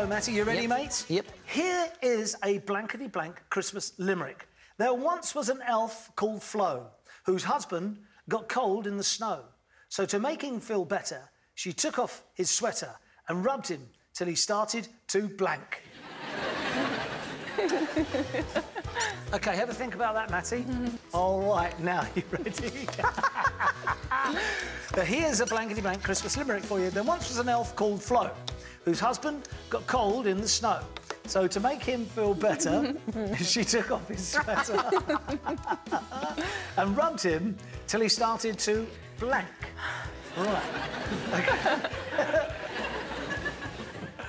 go, Matty. You ready, Yep. mate? Yep. Here is a blankety blank Christmas limerick. There once was an elf called Flo, whose husband got cold in the snow. So to make him feel better, she took off his sweater and rubbed him till he started to blank. okay, have a think about that, Matty. Mm-hmm. All right, now you ready? But here's a blankety blank Christmas limerick for you. There once was an elf called Flo, whose husband got cold in the snow. So to make him feel better, she took off his sweater and rubbed him till he started to blank. Right. Okay.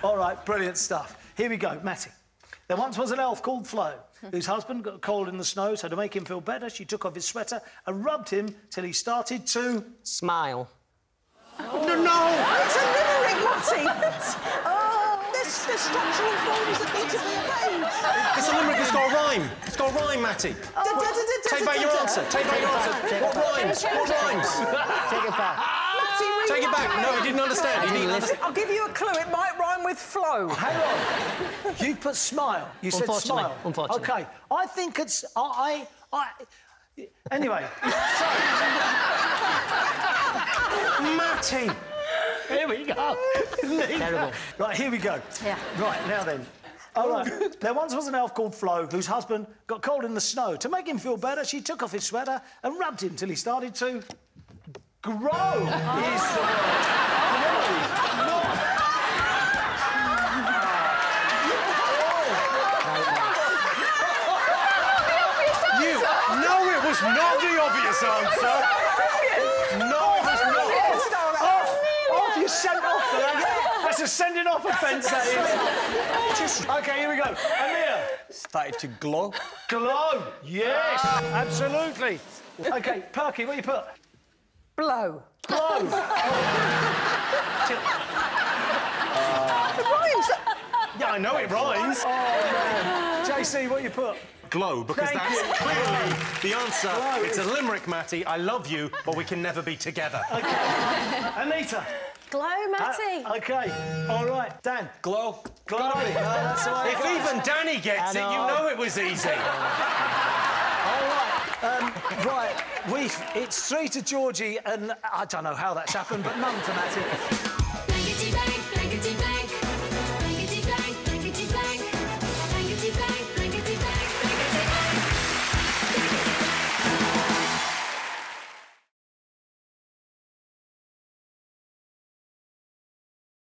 All right, brilliant stuff. Here we go, Matty. There once was an elf called Flo, whose husband got cold in the snow, so to make him feel better, she took off his sweater and rubbed him till he started to... Smile. No, no! It's Matty! oh, there's, there's structural forms that need to be obeyed. It's a limerick, it's got a rhyme. It's got a rhyme, Matty. Oh. Take back your answer. Take back your answer. What rhymes? What rhymes? Take it back. Take it back. No, he didn't understand. He didn't understand. I'll give you a clue. It might rhyme with flow. Hang on. You put smile. You said Unfortunately, smile. unfortunately. OK. I think it's... I... I... I anyway. Matty! Here we go. Terrible. Right, here we go. Yeah. Right, now then. All right. there once was an elf called Flo whose husband got cold in the snow. To make him feel better, she took off his sweater and rubbed him till he started to grow. Is the word. No, You! No, it was not the obvious answer. No, it was not. Off! Off! You sent off for that. A sending off offence, that is. Just... OK, here we go. Amir. Started to glow. Glow. Yes, absolutely. OK, Perky, what you put? Blow. Glow. Uh, it rhymes. Yeah, I know it rhymes. Oh, JC, what you put? Glow, because Thank that's you. clearly the answer. Glow It's a limerick, Matty. I love you, but we can never be together. Okay. Anita. Glow, Matty. Uh, OK. All right. Dan. Glow. Glow. No, that's the way it If goes. even Danny gets it, you know. know it was easy. All right. Um, right. We've... It's three to Georgie, and I don't know how that's happened, but none to Matty. Blankety blank,